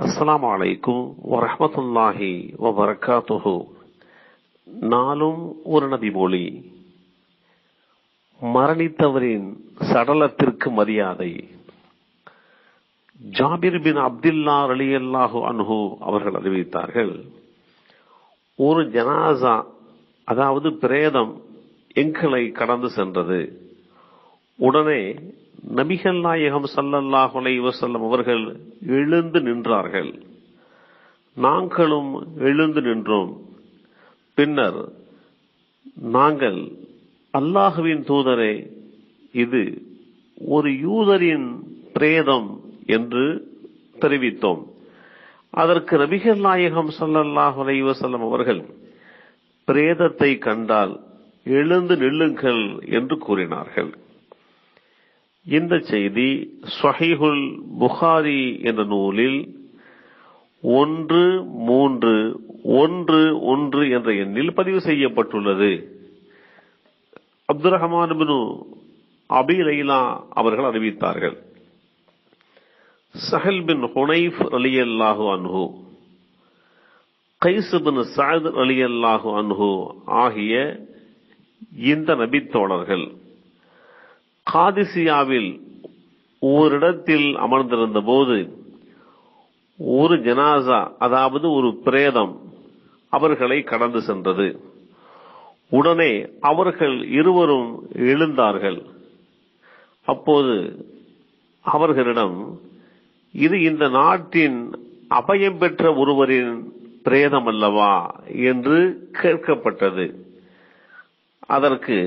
அஸ்ஸலாமு அலைக்கும் வரஹ்மத்துல்லாஹி வபரகாத்துஹு நாளும் ஒரு நபி மொழி. மரணித்தவரின் சடலத்திற்கு மரியாதை. ஜாபிர் பின் அப்துல்லா அலியல்லாஹு அன்ஹு அவர்கள் அறிவித்தார்கள் ஒரு ஜனாசா அதாவது பிரேதம் எங்களை கடந்து சென்றது. உடனே நபிகள் நாயகம் சல்லல்லாஹு வசல்லம் அவர்கள் எழுந்து நின்றார்கள். நாங்களும் எழுந்து நின்றோம். பின்னர் நாங்கள் அல்லாஹுவின் தூதரே இது ஒரு யூதரின் பிரேதம் என்று தெரிவித்தோம். அதற்கு நபிகள் நாயகம் சல்லல்லாஹு வசல்லம் அவர்கள் பிரேதத்தை கண்டால் எழுந்து நில்லுங்கள் என்று கூறினார்கள். இந்த செய்தி ஸ்வஹீஹுல் புகாரி என்ற நூலில் ஒன்று மூன்று ஒன்று ஒன்று என்ற எண்ணில் பதிவு செய்யப்பட்டுள்ளது. அப்துல் ரஹமான் பினு அபி லைலா அவர்கள் அறிவித்தார்கள். சஹல் பின் ஹுனைஃப் அலி அல்லாஹு அன்ஹு கைசு பின் சாத் அலி அல்லாஹு அன்ஹு ஆகிய இந்த நபித்தோழர்கள் காதிசியாவில் ஓரிடத்தில் அமர்ந்திருந்த போது ஒரு ஜனாசா அதாவது ஒரு பிரேதம் அவர்களை கடந்து சென்றது. உடனே அவர்கள் இருவரும் எழுந்தார்கள். அப்போது அவர்களிடம் இது இந்த நாட்டின் அபயம் பெற்ற ஒருவரின் பிரேதம் அல்லவா என்று கேட்கப்பட்டது. அதற்கு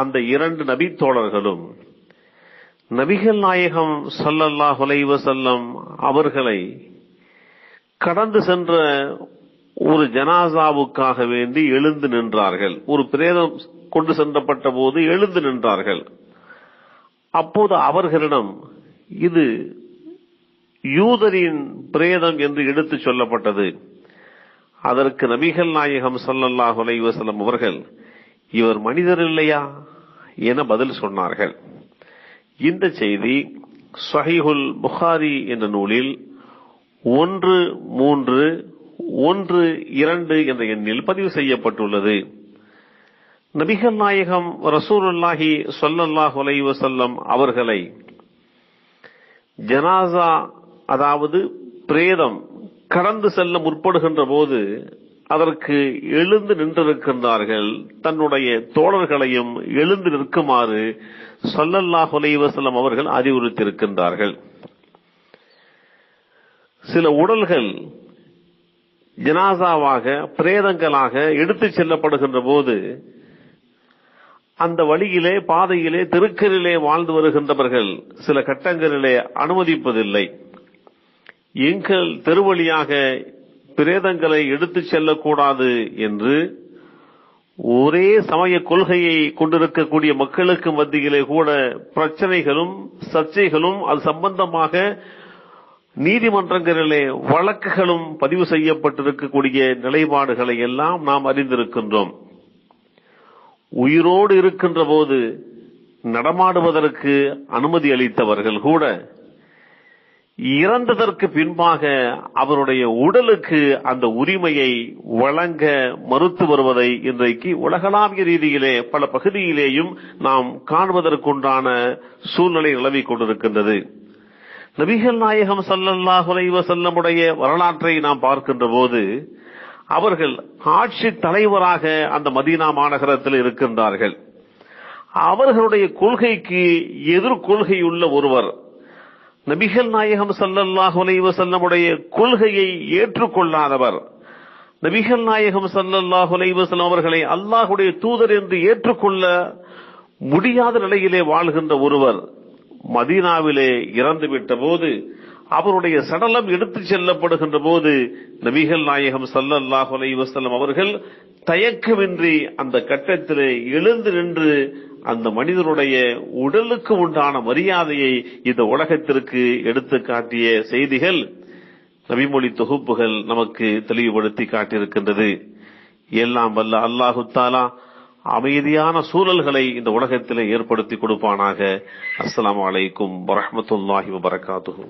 அந்த இரண்டு நபித்தோழர்களும் நபிகள் நாயகம் சல்லல்லாஹ் செல்லம் அவர்களை கடந்து சென்ற ஒரு ஜனாசாவுக்காக வேண்டி எழுந்து நின்றார்கள். ஒரு பிரேதம் கொண்டு சென்றப்பட்ட போது எழுந்து நின்றார்கள். அப்போது அவர்களிடம் இது யூதரின் பிரேதம் என்று எடுத்து சொல்லப்பட்டது. அதற்கு நபிகள் நாயகம் சல்லல்லாஹ் செல்லம் அவர்கள் இவர் மனிதர் இல்லையா என பதில் சொன்னார்கள். இந்த செய்தி சஹிஹுல் புகாரி என்ற நூலில் ஒன்று மூன்று ஒன்று இரண்டு என்ற எண்ணில் பதிவு செய்யப்பட்டுள்ளது. நபிகள் நாயகம் ரசூலுல்லாஹி சொல்லல்லாஹ் வசல்லம் அவர்களை ஜனாசா அதாவது பிரேதம் கடந்து செல்ல முற்படுகின்ற போது அதற்கு எழுந்து நின்றிருக்கின்றார்கள். தன்னுடைய தோழர்களையும் எழுந்து நிற்குமாறு சொல்லல்லாஹ் வசல்லம் அவர்கள் அறிவுறுத்தியிருக்கின்றார்கள். சில உடல்கள் ஜனாசாவாக பிரேதங்களாக எடுத்துச் செல்லப்படுகின்ற போது அந்த வழியிலே பாதையிலே தெருக்கரிலே வாழ்ந்து வருகின்றவர்கள் சில கட்டங்களிலே அனுமதிப்பதில்லை. எங்கள் தெருவழியாக பிரேதங்களை எடுத்துச் செல்லக்கூடாது என்று ஒரே சமய கொள்கையை கொண்டிருக்கக்கூடிய மக்களுக்கு மத்தியிலே கூட பிரச்சனைகளும் சர்ச்சைகளும் அது சம்பந்தமாக நீதிமன்றங்களிலே வழக்குகளும் பதிவு செய்யப்பட்டிருக்கக்கூடிய நிலைப்பாடுகளை எல்லாம் நாம் அறிந்திருக்கின்றோம். உயிரோடு இருக்கின்ற போது நடமாடுவதற்கு அனுமதி அளித்தவர்கள் கூட இறந்ததற்கு பின்பாக அவருடைய உடலுக்கு அந்த உரிமையை வழங்க மறுத்து வருவதை இன்றைக்கு உலகளாவிய ரீதியிலே பல பகுதியிலேயும் நாம் காண்பதற்குண்டான சூழ்நிலை நிலவிக் கொண்டிருக்கின்றது. நபிகள் நாயகம் சல்லல்லாஹுலைவ செல்லமுடைய வரலாற்றை நாம் பார்க்கின்ற போது அவர்கள் ஆட்சி தலைவராக அந்த மதீனா மாநகரத்தில் இருக்கின்றார்கள். அவர்களுடைய கொள்கைக்கு எதிர்கொள்கை உள்ள ஒருவர் நபிகள் நாயகம் சல்லல்லாஹு அலைவ செல்லமுடைய கொள்கையை ஏற்றுக்கொள்ளாதவர். நபிகள் நாயகம் சல்லல்லாஹு அலைவ செல்லம் அவர்களை அல்லாஹுடைய தூதர் என்று ஏற்றுக்கொள்ள முடியாத நிலையிலே வாழ்கின்ற ஒருவர் மதீனாவிலே இறந்துவிட்ட போது அவருடைய சடலம் எடுத்துச் செல்லப்படுகின்ற போது நபிகள் நாயகம் சல்லல்லாஹு அலைவசல்லம் அவர்கள் தயக்கமின்றி அந்த கட்டத்திலே எழுந்து நின்று அந்த மனிதனுடைய உடலுக்கு உண்டான மரியாதையை இந்த உலகத்திற்கு எடுத்து காட்டிய செய்திகள் நபிமொழி தொகுப்புகள் நமக்கு தெளிவுபடுத்தி காட்டியிருக்கின்றது. எல்லாம் வல்ல அல்லாஹு தாலா அமைதியான சூழல்களை இந்த உலகத்திலே ஏற்படுத்தி கொடுப்பானாக. அஸ்லாம் வலைக்கும் வரமத்துல்லாஹி வபரகாத்துஹு.